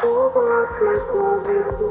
Como my God.